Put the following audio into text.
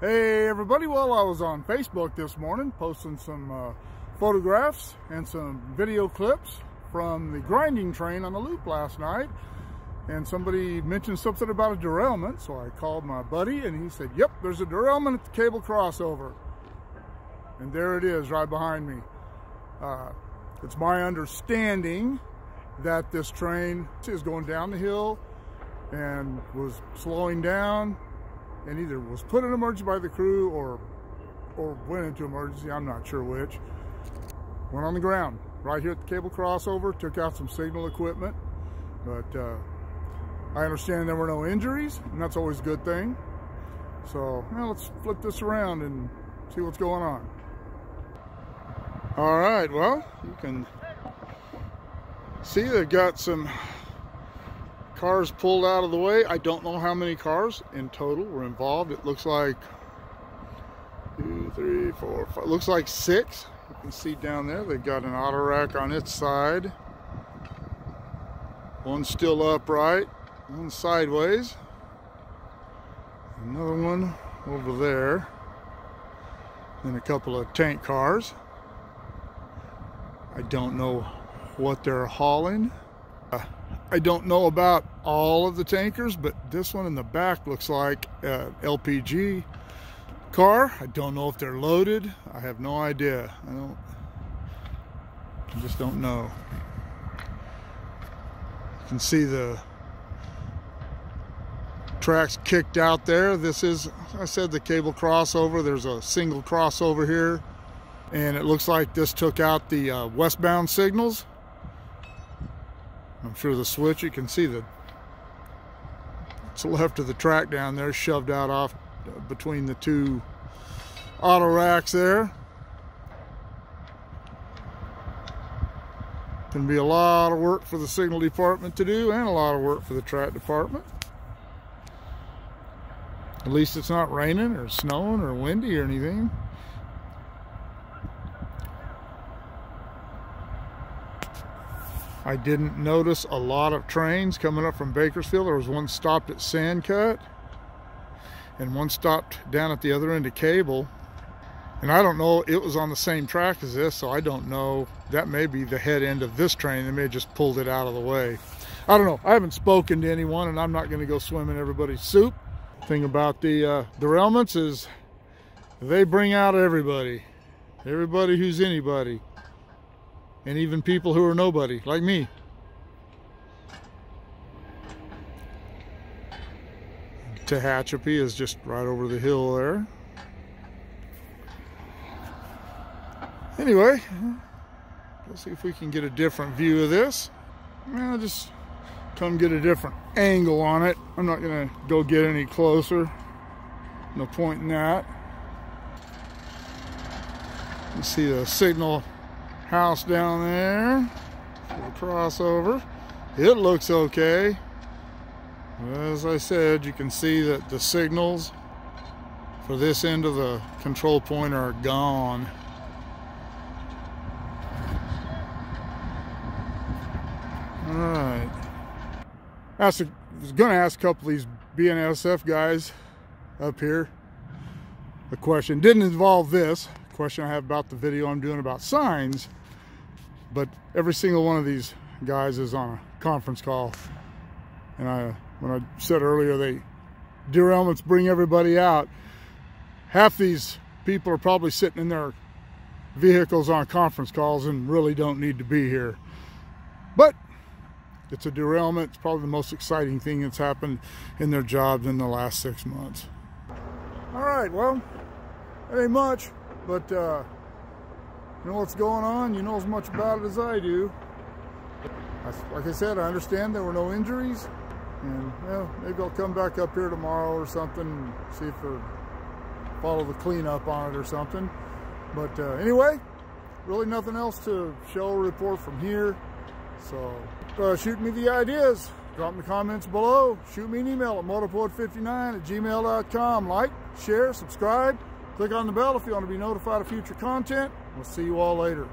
Hey everybody, well I was on Facebook this morning posting some uh, photographs and some video clips from the grinding train on the loop last night. And somebody mentioned something about a derailment so I called my buddy and he said yep there's a derailment at the cable crossover. And there it is right behind me. Uh, it's my understanding that this train is going down the hill and was slowing down and either was put in emergency by the crew or or went into emergency, I'm not sure which. Went on the ground right here at the cable crossover, took out some signal equipment, but uh, I understand there were no injuries, and that's always a good thing. So now let's flip this around and see what's going on. All right, well, you can see they've got some cars pulled out of the way. I don't know how many cars in total were involved. It looks like two, three, four, five. Looks like six. You can see down there they've got an auto rack on its side. One still upright, one sideways. Another one over there. And a couple of tank cars. I don't know what they're hauling. Uh, I don't know about all of the tankers, but this one in the back looks like an LPG car. I don't know if they're loaded. I have no idea. I don't, I just don't know. You can see the tracks kicked out there. This is, I said, the cable crossover. There's a single crossover here. And it looks like this took out the uh, westbound signals. I'm the switch, you can see the it's left of the track down there shoved out off between the two auto racks there. Can be a lot of work for the signal department to do and a lot of work for the track department. At least it's not raining or snowing or windy or anything. I didn't notice a lot of trains coming up from Bakersfield. There was one stopped at Sandcut and one stopped down at the other end of Cable. And I don't know, it was on the same track as this, so I don't know. That may be the head end of this train. They may have just pulled it out of the way. I don't know. I haven't spoken to anyone, and I'm not going to go swim in everybody's soup. Thing about the uh, derailments is they bring out everybody. Everybody who's anybody and even people who are nobody, like me. Tehachapi is just right over the hill there. Anyway, let's see if we can get a different view of this. I'll just come get a different angle on it. I'm not gonna go get any closer. No point in that. You see the signal house down there for the crossover. It looks okay. As I said, you can see that the signals for this end of the control point are gone. All right. I was going to ask a couple of these BNSF guys up here a question. Didn't involve this question I have about the video I'm doing about signs but every single one of these guys is on a conference call. And I, when I said earlier, they derailments bring everybody out. Half these people are probably sitting in their vehicles on conference calls and really don't need to be here. But it's a derailment. It's probably the most exciting thing that's happened in their jobs in the last six months. All right, well, it ain't much, but uh, you know what's going on. You know as much about it as I do. Like I said, I understand there were no injuries. And well, maybe I'll come back up here tomorrow or something and see if they follow the cleanup on it or something. But uh, anyway, really nothing else to show or report from here. So uh, shoot me the ideas. Drop me the comments below. Shoot me an email at motorport59 at gmail.com. Like, share, subscribe. Click on the bell if you want to be notified of future content. We'll see you all later.